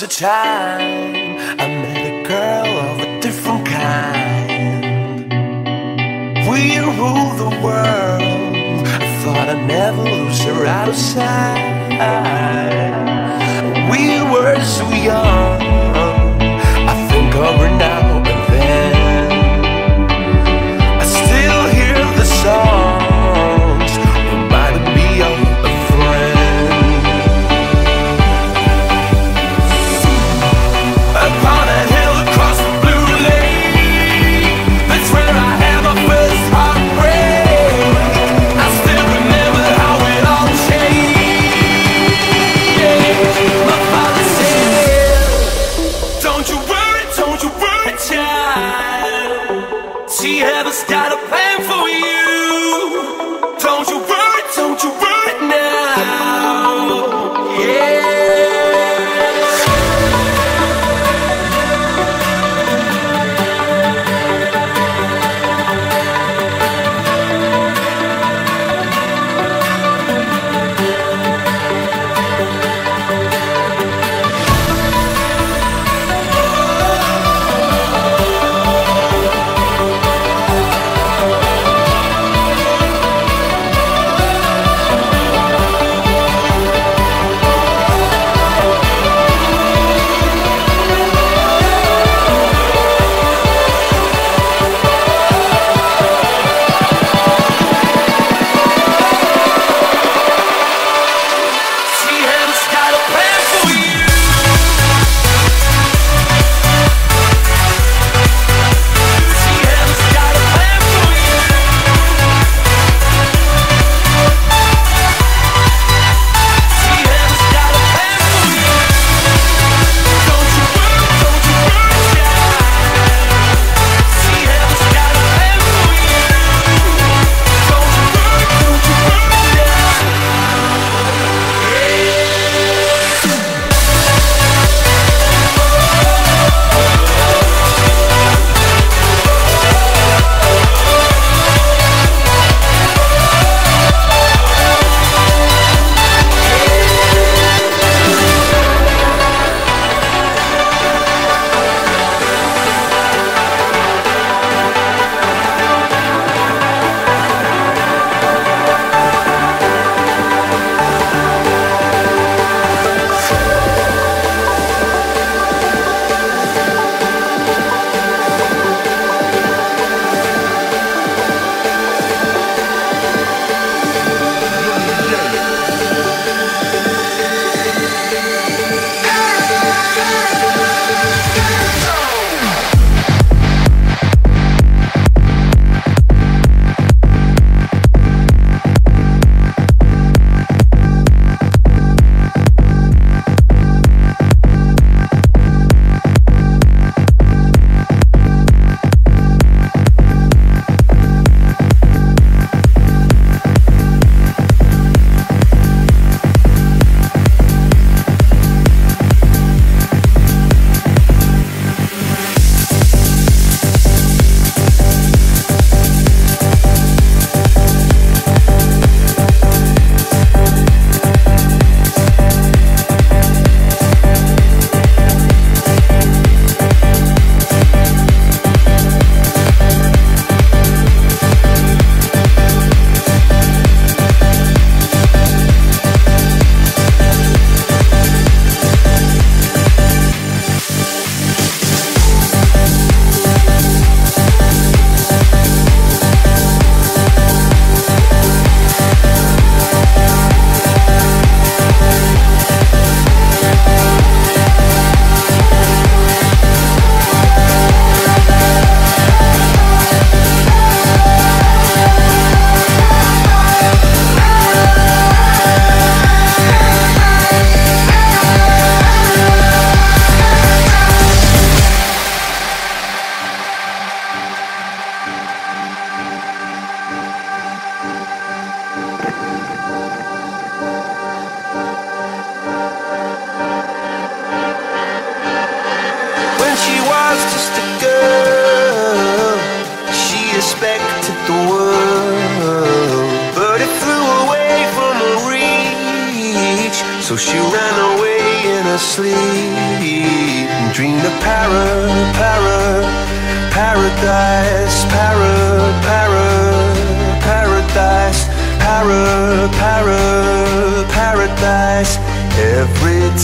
Was a time I met a girl of a different kind. We ruled the world. I thought I'd never lose her out of sight. We were so young. I think of her now and then. I still hear the songs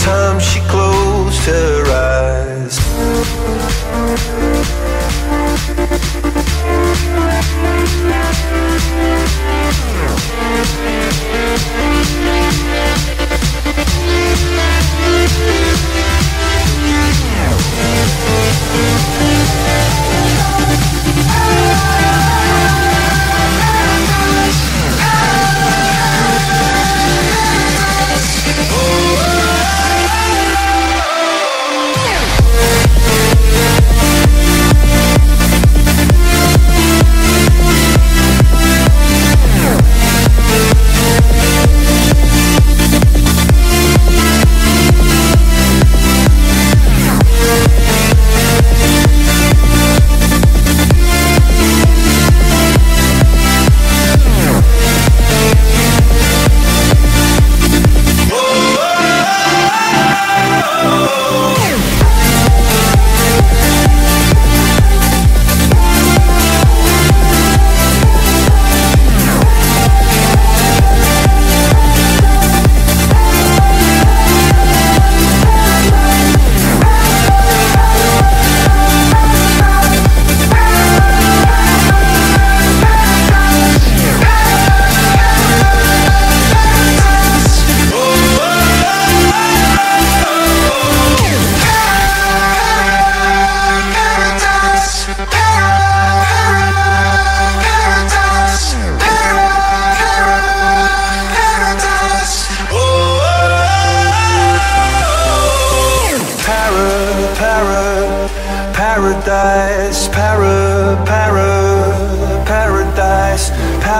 time she closed her eyes.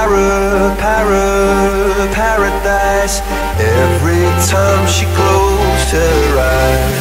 para, para, paradise. Every time she closed her eyes.